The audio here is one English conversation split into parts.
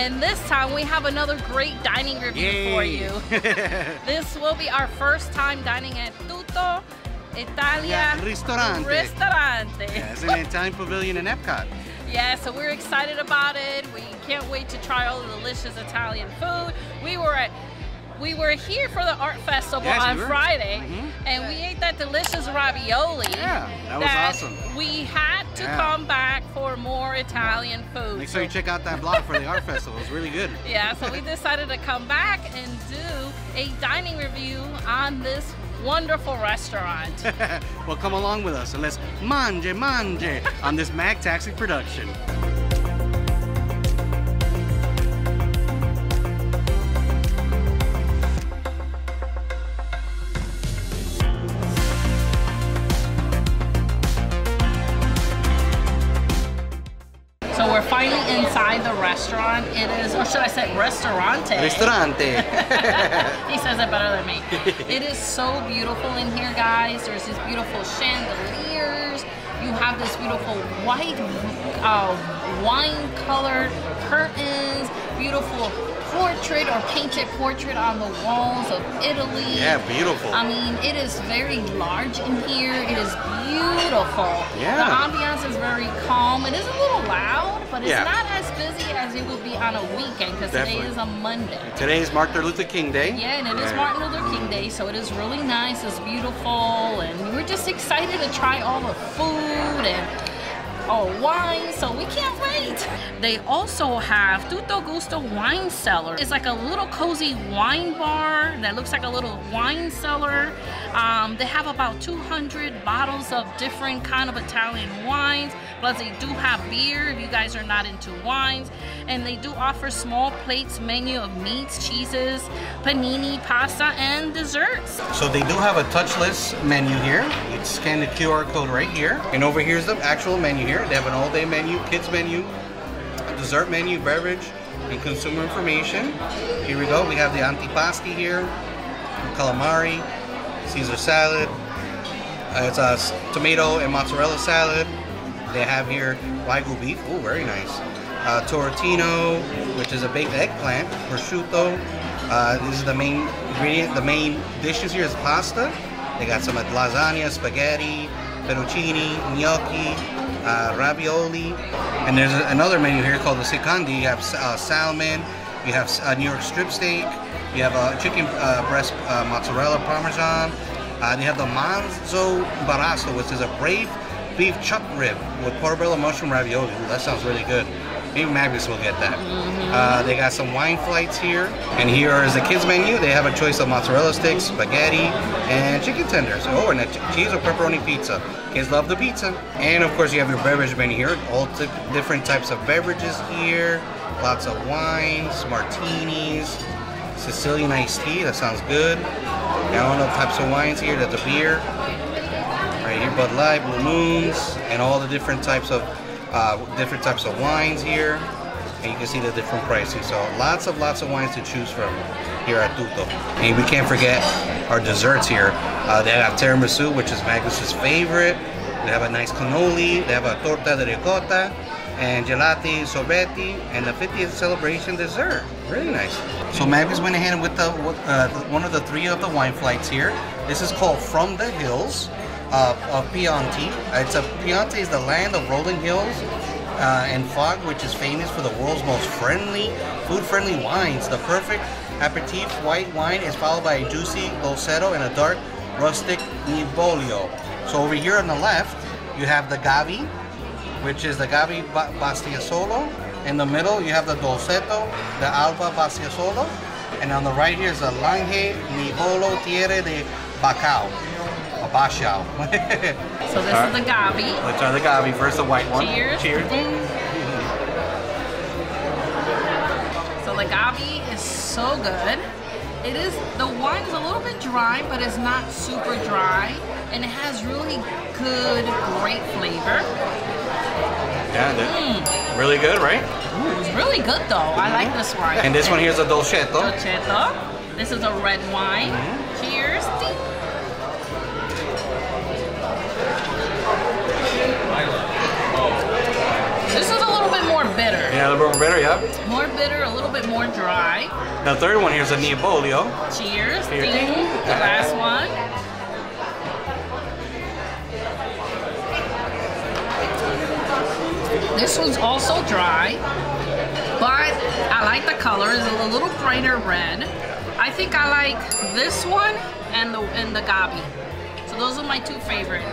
and this time we have another great dining review Yay. for you. this will be our first time dining at Tutto Italia Yeah, ristorante. Ristorante. An Italian pavilion in Epcot. Yeah, so we're excited about it. We can't wait to try all the delicious Italian food. We were at we were here for the art festival Yes, on we. Friday Mhm. and we ate that delicious ravioli. Yeah, that was awesome. We had to Yeah. come back for more Italian food. Make sure you check out that blog for the art festival. It's really good. Yeah, so we decided to come back and do a dining review on this wonderful restaurant. well, come along with us and let's mange, mange on this Magtastic production. Restaurant. It is, or should I say restaurante? Ristorante. he says it better than me. it is so beautiful in here, guys. There's these beautiful chandeliers. You have this beautiful white, uh, wine-colored curtains. Beautiful portrait or painted portrait on the walls of Italy. yeah, beautiful. I mean, it is very large in here. It is beautiful. Yeah. The ambiance is very calm. It is a little loud, but it's Yeah. not as busy as it would be on a weekend because today is a Monday. Today is Martin Luther King Day. Yeah, and it is Yeah. Martin Luther King Day, so it is really nice. It's beautiful, and we're just excited to try all the food and all wine, so we can't wait. They also have Tutto Gusto Wine Cellar. It's like a little cozy wine bar that looks like a little wine cellar. Um, they have about 200 bottles of different kind of Italian wines. Plus, they do have beer if you guys are not into wines. And they do offer small plates menu of meats, cheeses, panini, pasta, and desserts. So they do have a touchless menu here. You scan the QR code right here. And over here's the actual menu here. They have an all-day menu, kids menu, dessert menu, beverage, and consumer information. Here we go. We have the antipasti here, calamari, Caesar salad. Uh, it's a tomato and mozzarella salad. They have here wagyu beef. Oh, very nice. Uh, tortino, which is a baked eggplant. Prosciutto. Uh, this is the main ingredient. The main dishes here is pasta. They got some lasagna, spaghetti, fettuccine, gnocchi, uh, ravioli. And there's another menu here called the secondi. You have uh, salmon. You have uh, New York strip steak. You have a chicken uh, breast uh, mozzarella parmesan. Uh, you have the manzo brasato, which is a brave beef chuck rib with portobello mushroom ravioli. Ooh, that sounds really good. Maybe Magnus will get that. Uh, they got some wine flights here. And here is the kids menu. They have a choice of mozzarella sticks, spaghetti, and chicken tenders. Oh, and a ch- cheese or pepperoni pizza. Kids love the pizza. And of course, you have your beverage menu here. All different types of beverages here. Lots of wines, martinis, Sicilian iced tea. That sounds good. Got all the types of wines here. that's a beer. Right here, Bud Light, Blue Moons, and all the different types of uh, different types of wines here. And you can see the different pricing. So lots of lots of wines to choose from here at Tutto. And we can't forget our desserts here. Uh, they have tiramisu, which is Magnus's favorite. They have a nice cannoli. They have a torta de ricotta and gelati sorbetti and the 50th celebration dessert. Really nice. So Magnus went ahead with the with, uh, one of the three of the wine flights here. This is called From the Hills uh, of Pianti. It's a Pianti is the land of rolling hills uh, and fog, which is famous for the world's most friendly, food-friendly wines. The perfect aperitif white wine is followed by a juicy dolcetto and a dark rustic Nebbiolo. So over here on the left, you have the Gavi, which is the Gavi ba- Batasiolo. In the middle, you have the Dolcetto, the Alba Batasiolo. And on the right here is the Langhe Nebbiolo Tierra de Bacau. A Bacao. So this is the Gavi. Let's try the Gavi first, the white one. Cheers. Cheers. So the Gavi is so good. It is, the wine is a little bit dry, but it's not super dry. And it has really good, great flavor. Mm. really good, right? It was really good though. Mm -hmm. I like this one. And this one here is a dolcetto. Dolcetto. This is a red wine. Mm -hmm. Cheers. This is a little bit more bitter. Yeah, a little bit more bitter, yep. Yeah. More bitter, a little bit more dry. The third one here is a Nebbiolo. Cheers. Cheers. The last one. This one's also dry, but I like the color. It's a little brighter red. I think I like this one and the and the Gavi. So those are my two favorite.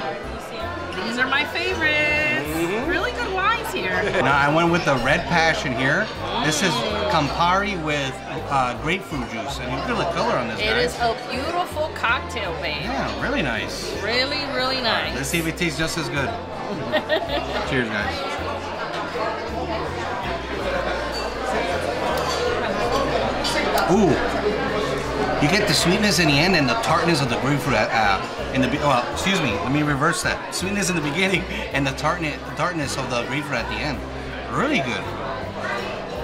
These are my favorites. Mm-hmm. Really good wines here. Now I went with the red passion here. This is Campari with uh, grapefruit juice, and look at the color on this, It guys. is a beautiful cocktail, babe. Yeah, really nice. Really, really nice. Let's see if it tastes just as good. Cheers, guys. Ooh, you get the sweetness in the end and the tartness of the grapefruit. Uh, in the well, excuse me, let me reverse that. Sweetness in the beginning and the tartness, tartness of the grapefruit at the end. Really good.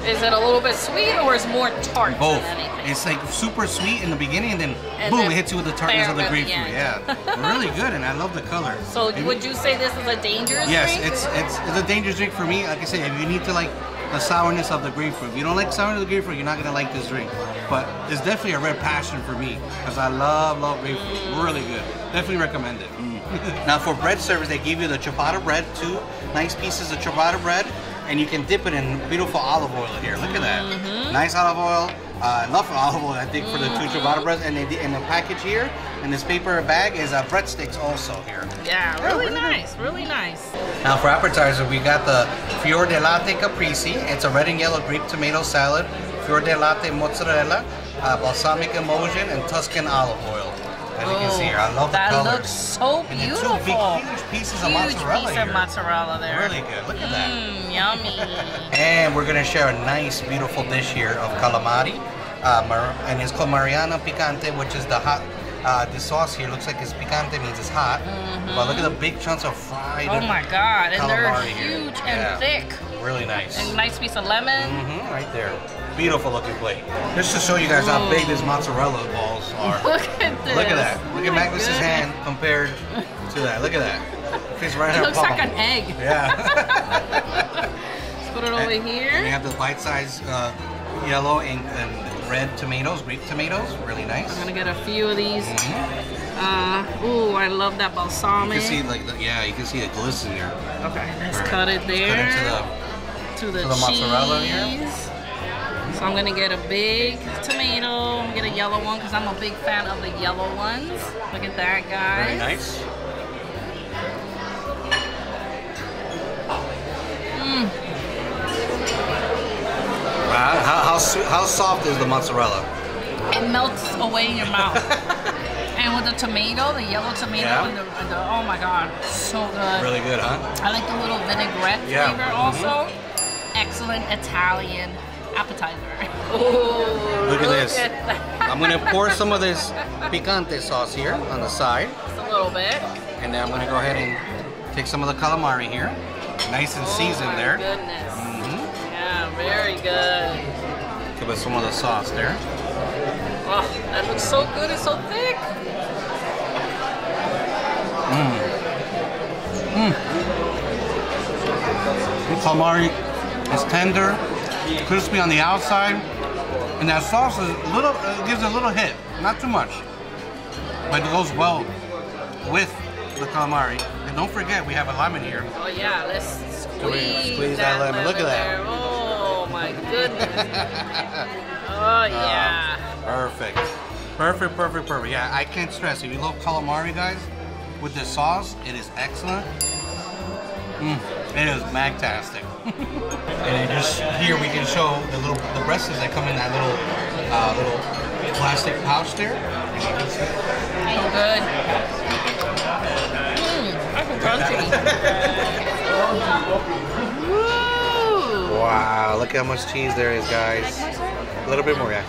Is it a little bit sweet or is more tart Both. than anything? It's like super sweet in the beginning, and then And boom, then it hits you with the tartness of the bam at the grapefruit. Yeah, really good, and I love the color. So Maybe- would you say this is a dangerous Yes, drink? it's it's it's a dangerous drink for me. Like I say, if you need to like the sourness of the grapefruit, if you don't like the sourness of the grapefruit, you're not gonna like this drink. But it's definitely a red passion for me because I love love grapefruit. Really good. Definitely recommend it. Mm. now for bread service, they give you the ciabatta bread, two nice pieces of ciabatta bread, and you can dip it in beautiful olive oil here. Look at that, nice olive oil. Uh, enough olive oil, I think, for the two ciabatta breads, and they in the package here, in this paper bag, is uh, breadsticks also here. yeah, really really good. nice, really nice. Now for appetizer, we got the Fior de Latte Caprese. It's a red and yellow grape tomato salad, Fior de Latte mozzarella, uh, balsamic emulsion, and Tuscan olive oil. As you can see here, I love the that colors. looks so And the two beautiful. big, huge pieces of Huge mozzarella piece here. of mozzarella there. Really good. Look at that. Mmm, yummy. And we're gonna share a nice, beautiful dish here of calamari, uh, and it's called Mariana Picante, which is the hot. Uh, the sauce here looks like it's picante, means it's hot. But look at the big chunks of fried. oh my god, and they're calamari here. huge Yeah. and thick. Really nice. And nice piece of lemon. hmm right there. Beautiful looking plate. Just to show you guys how big these mozzarella balls are. Look. Look at that. Look at my Magnus's goodness. hand compared to that. Look at that. Fits right in It her looks palm. like an egg. Yeah. Let's put it over And we have the bite-sized uh, yellow and, and red tomatoes, grape tomatoes. Really nice. I'm gonna get a few of these. Mhm. Uh, ooh, I love that balsamic. You can see like the, yeah, you can see it glisten here. Okay, let's Alright. cut it there. Cut there. into the to the, to the mozzarella here. So I'm gonna get a big tomato, I'm gonna get a yellow one because I'm a big fan of the yellow ones. Look at that, guys. very nice. Mm. Wow, how, how, how soft is the mozzarella? It melts away in your mouth. and with the tomato, the yellow tomato, Yeah. and, the, and the oh my god, so good. Really good, huh? I like the little vinaigrette Yeah. flavor Mhm. also. Excellent Italian appetizer. Oh, Look at this. that. I'm gonna pour some of this picante sauce here on the side, Just a little bit. and then I'm gonna go ahead and take some of the calamari here, nice and oh seasoned my there. goodness. hmm Yeah, very good. Give us some of the sauce there. Oh, that looks so good. It's so thick. Mhm. Mhm. The calamari is tender, crispy on the outside, and that sauce is a little uh, gives it a little hit, not too much, but it goes well with the calamari. And don't forget, we have a lemon here. Oh yeah, let's squeeze, squeeze that lemon. Look at that. there. Oh my goodness. oh yeah. Perfect. Perfect, perfect, perfect. Yeah, I can't stress. If you love calamari, guys, with this sauce, it is excellent. Mm, it is magtastic. And it just here we can show the little the breasts that come in that little uh, little plastic pouch there. And can see- So good. Mmm, I can Woo! Wow, look how much cheese there is, guys. A little bit more, yeah.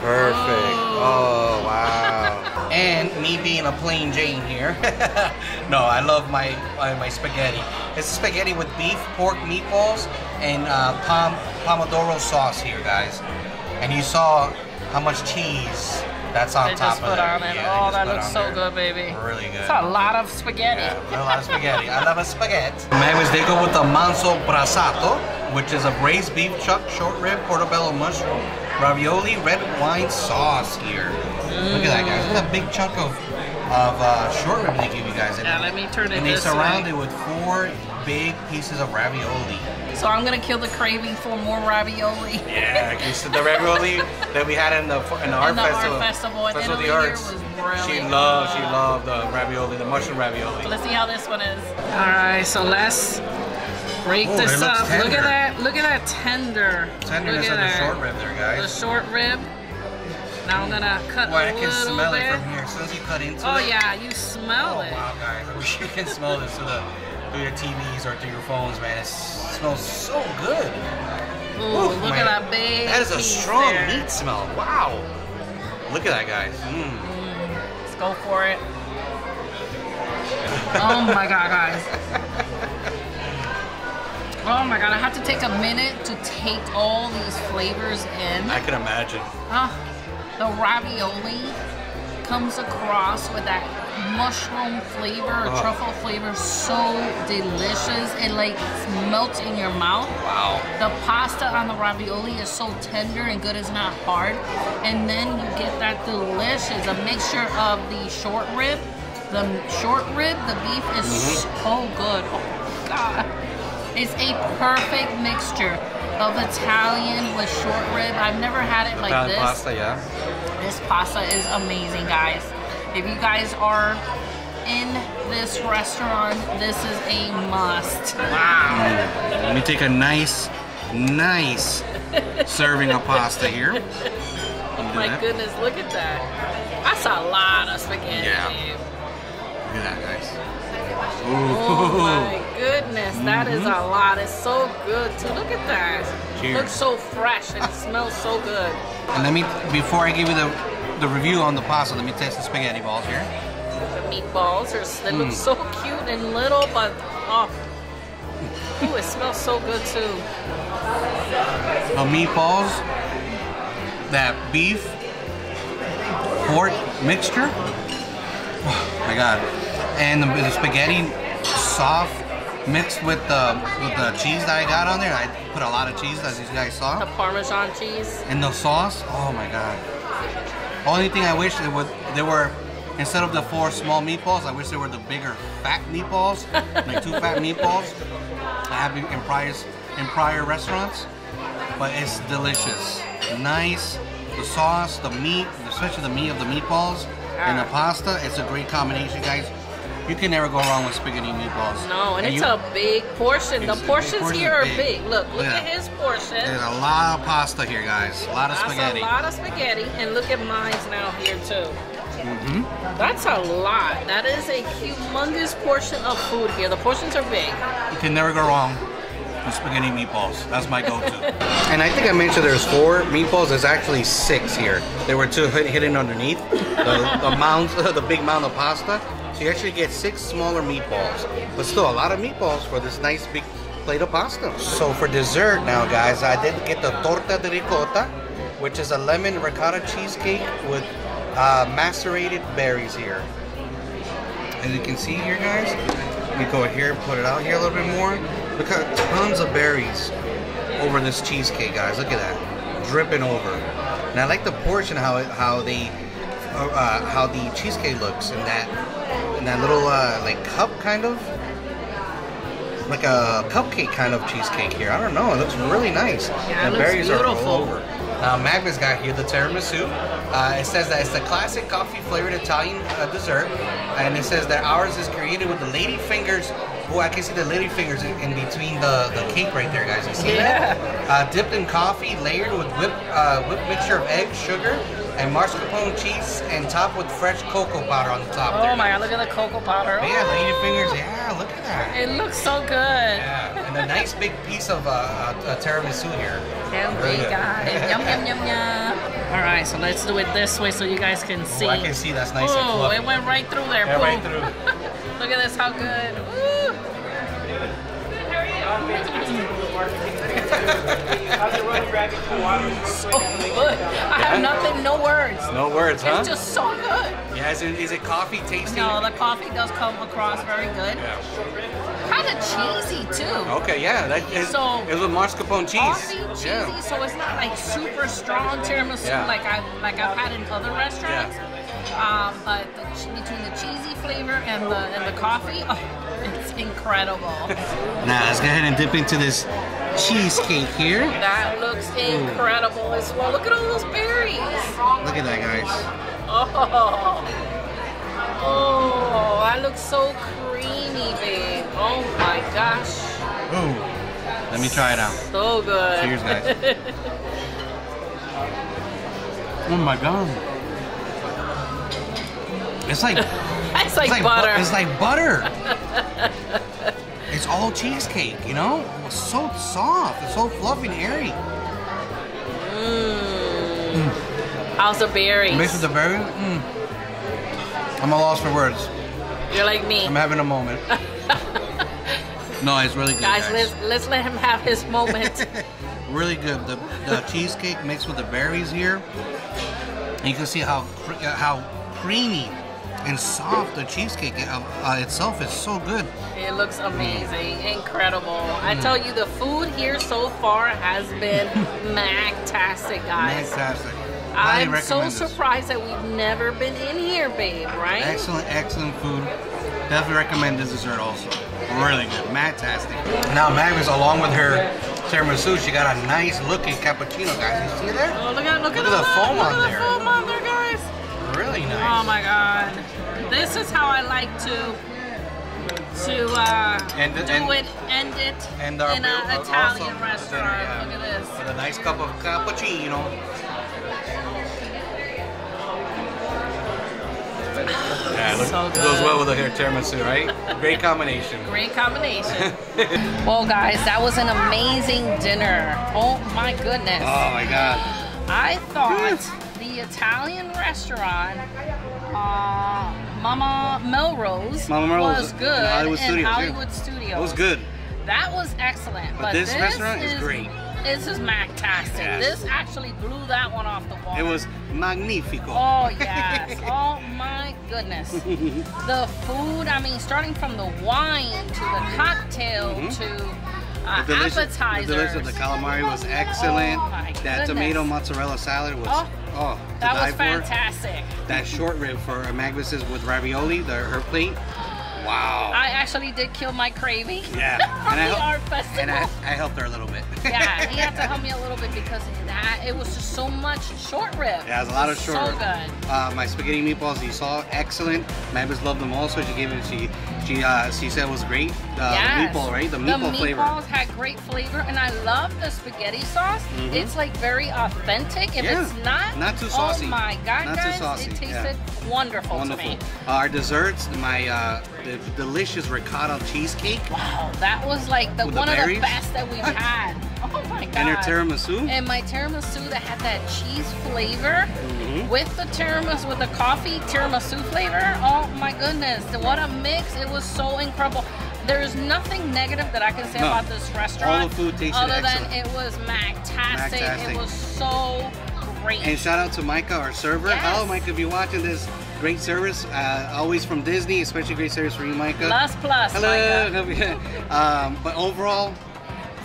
Perfect. Oh, wow. And me being a plain Jane here. no, I love my, my my spaghetti. It's spaghetti with beef, pork, meatballs, and uh, pom pomodoro sauce here, guys. And you saw how much cheese that's on They top just of put that. on it. Yeah, oh, just that put looks on so there. good, baby. Really good. It's a lot of spaghetti. Yeah, a lot of spaghetti. I love a spaghetti. Magnus, they go with the manzo brasato, which is a braised beef chuck, short rib, portobello mushroom, ravioli red wine sauce here. Look at that, guys. Look at that big chunk of of uh, short rib they give you guys. Yeah, let me turn it And they this surround way. it with four big pieces of ravioli. So I'm gonna kill the craving for more ravioli. Yeah, because the ravioli that we had in the in the art In the art festival, festival in Festival of the Italy here Arts. was she loved, she loved the ravioli, the mushroom ravioli. Let's see how this one is. All right, so let's break Oh, this up. Look at that. Look at that tender. Tenderness Look of the that. short rib there, guys. The short rib. Now I'm gonna cut Boy, I a can little smell bit. it from here. As soon as you cut into Oh it. yeah, you smell Oh it. wow, guys! I wish you can smell this through the through your TVs or through your phones, man. It smells so good. Ooh, Oof, look man. at that big. That is a strong there. meat smell. Wow. Look at that, guys. Mm. Let's go for it. oh my god, guys. Oh my god, I have to take a minute to take all these flavors in. I can imagine. Ah, the ravioli comes across with that mushroom flavor, Oh. truffle flavor, so delicious. It like melts in your mouth. Wow. The pasta on the ravioli is so tender and good, it's not hard. And then you get that delicious, a mixture of the short rib. The short rib, the beef is Mm-hmm. so good. Oh my God. It's a perfect mixture of Italian with short rib. I've never had it like Italian this. pasta, yeah. This pasta is amazing, guys. If you guys are in this restaurant, this is a must. Wow. Let me take a nice, nice serving of pasta here. Oh my that. goodness, look at that. That's a lot of spaghetti. Yeah. Look at that, guys. Oh goodness, that is Mm-hmm. a lot. It's so good too. Look at that. Cheers. Looks so fresh and it smells so good. And let me, before I give you the, the review on the pasta, let me taste the spaghetti balls here. The meatballs are they Mm. look so cute and little, but oh, Ooh, it smells so good too. The meatballs, that beef, pork mixture. Oh my god. And the, the spaghetti soft mixed with the with the cheese that I got on there. I put a lot of cheese as you guys saw. The Parmesan cheese. And the sauce, oh my god. Only thing I wish it would they were instead of the four small meatballs, I wish they were the bigger fat meatballs, like two fat meatballs. I have in prior in prior restaurants, but it's delicious, nice. The sauce, the meat, especially the meat of the meatballs, and the pasta. It's a great combination, guys. You can never go wrong with spaghetti meatballs. No, and, it's you- a big portion. The portions portion's here are big. big. Look, look Yeah. at his portion. There's a lot of pasta here, guys. A lot of That's spaghetti. a lot of spaghetti, and look at mine's now here too. Mm -hmm. That's a lot. That is a humongous portion of food here. The portions are big. You can never go wrong with spaghetti meatballs. That's my go-to. and I think I mentioned there's four meatballs. There's actually six here. There were two hidden underneath the, the mound, the big mound of pasta. So you actually get six smaller meatballs, but still a lot of meatballs for this nice big plate of pasta. So for dessert now, guys, I did get the torta de ricotta, which is a lemon ricotta cheesecake with uh, macerated berries here. As you can see here, guys, we go here and put it out here a little bit more. Look at tons of berries over this cheesecake, guys. Look at that, dripping over. And I like the portion how it, how the uh, uh, how the cheesecake looks in that in that little uh, like cup kind of like a cupcake kind of cheesecake here. I don't know. It looks really nice. Yeah, it the looks berries are all over. Now Magna's got here the tiramisu. Uh, it says that it's the classic coffee flavored Italian uh, dessert, and it says that ours is created with the lady fingers. Oh, I can see the lady fingers in, in between the, the cake right there, guys. You see that? Uh, dipped in coffee, layered with whipped uh, whipped mixture of eggs, sugar, and mascarpone cheese, and topped with fresh cocoa powder on the top. Oh there. my god, look at the cocoa powder. But yeah, Oh, lady fingers. Yeah, look at that. It looks so good. Yeah, and a nice big piece of uh, uh, tiramisu here. Can't Very wait, good. guys. yum, yum, yum, yum. All right, so let's do it this way so you guys can see. Oh, I can see that's nice and Oh, fluffy. it went right through there. Yeah, right through. Look at this, how good. Woo. So good. I have nothing, no words. No words, huh? It's just so good. Yeah, is it, is it coffee tasty? No, the coffee does come across very good. Yeah. Kind of cheesy too. Okay, yeah, that is. So- it was with mascarpone cheese. Coffee, cheesy, Yeah. so it's not like super strong tiramisu Yeah. like I like I've had in other restaurants. Um, but the, between the cheesy flavor and the and the coffee, oh, it's incredible. Now let's go ahead and dip into this cheesecake here. that looks incredible as well. Look at all those berries. Look at that, guys. Oh, oh, that looks so creamy, babe. Oh my gosh, Ooh. Let me try it out. so good. Cheers, guys. Oh my god. It's like That's like, it's like butter. bu- it's like butter. it's all cheesecake, you know? It's so soft. It's so fluffy and airy. Mmm. How's the berries? Mixed with the berry. Mm. I'm a loss for words. You're like me. I'm having a moment. no, it's really good, Guys, guys. let's let's let him have his moment. really good. The, the cheesecake mixed with the berries here. And you can see how cre- how creamy and soft the cheesecake uh, uh, itself is. So good. it looks amazing, incredible. I tell you, the food here so far has been magtastic, guys. Fantastic. Highly I'm so this. surprised that we've never been in here, babe. Right? Excellent, excellent food. Definitely recommend this dessert also. Really good. Fantastic. Now Magnus, along with her tiramisu, she got a nice looking cappuccino, guys. You see that? Oh, look at look, Look at at the foam look on at the there. foam on there, guys. Really nice. Oh my god. This is how I like to to uh, And- do and- it, end it And in an uh, Italian restaurant. yeah, Look at this. With a nice cup of cappuccino. Yeah, look, So goes well with the hair tiramisu, right? Great combination. Great combination. well, guys, that was an amazing dinner. Oh my goodness. Oh my god. I thought the Italian restaurant, uh, Mama Melrose, Mama Melrose was in good Hollywood in Studios, yeah. Hollywood Studios. It was good. That was excellent. But, this restaurant is great. This is magtastic. Yes. This actually blew that one off the wall. It was magnifico. Oh yes! Oh my goodness! the food. I mean, starting from the wine to the cocktail to uh, The delicious, appetizers. the delicious, the calamari was excellent. Oh, that goodness. tomato mozzarella salad was Oh, oh, That was for. fantastic. That short rib for Magnus's with ravioli, the, her plate. Wow. I actually did kill my craving. yeah. And I, the hel- art festival. and I, I helped her a little bit. yeah, he had to help me a little bit because that it was just so much short rib. Yeah, it was a lot of short. rib. So rib. good. Uh, my spaghetti meatballs you saw excellent. Magnus loved them also. She gave it. She she uh, she said it was great. Uh, Yes. The meatball, right? The meatball the flavor. The meatballs had great flavor, and I love the spaghetti sauce. It's like very authentic. If. Yeah, it's not, not too saucy. Oh my god, Not too guys, saucy, it yeah. tasted wonderful, Wonderful. to me. Uh, our desserts, my uh, the delicious ricotta cheesecake Wow, that was like the With the one of the best that we've had. Oh my god. and her tiramisu. And my tiramisu that had that cheese flavor Mm-hmm. with the tiramisu, with the coffee tiramisu flavor. Oh my goodness, what a mix. It was so incredible. There's nothing negative that I can say No. about this restaurant. All the food tasted Other excellent. than it was magtastic. Magtastic. It was so great. And shout out to Micah, our server. Yes. Hello, Micah, if you're watching this. Great service, uh, always from Disney, especially great service for you, Micah. plus plus. Micah. Hello. um, but overall,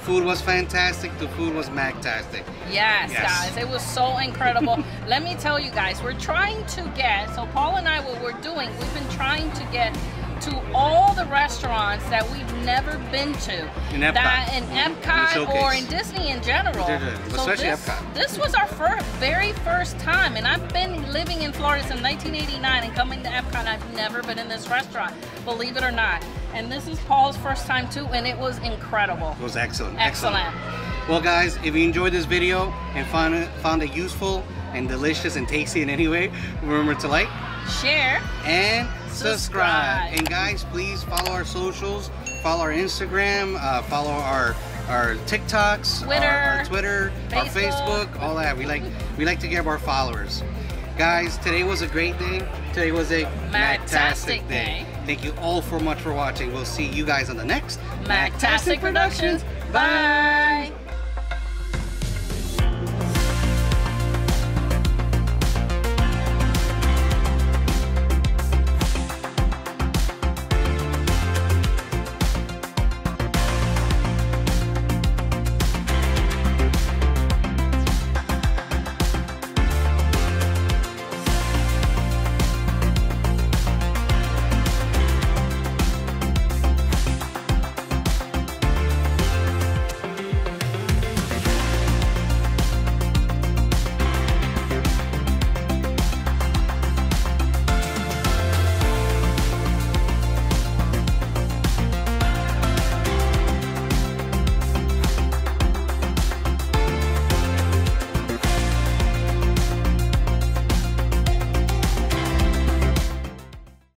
food was fantastic. The food was magtastic. Yes, Yes. guys, it was so incredible. Let me tell you guys, we're trying to get, so Paul and I, what we're doing, we've been trying to get to all the restaurants that we've never been to. In Epcot. That in. Epcot In or in Disney in general. Yeah, So especially this, Epcot. This was our first, very first time, and I've been living in Florida since 1989 and coming to Epcot, I've never been in this restaurant, believe it or not. And this is Paul's first time too, and it was incredible. It was excellent. Excellent. Well, guys, if you enjoyed this video and found it, found it useful and delicious and tasty in any way, remember to like Share. and subscribe. And guys, please follow our socials, follow our Instagram, uh, follow our our TikToks, Twitter, our, our Twitter, our Facebook. Facebook, all that. We like we like to get our followers. Guys, today was a great day. Today was a fantastic magtastic day. Thank you all so much for watching. We'll see you guys on the next Magtastic Productions. Bye.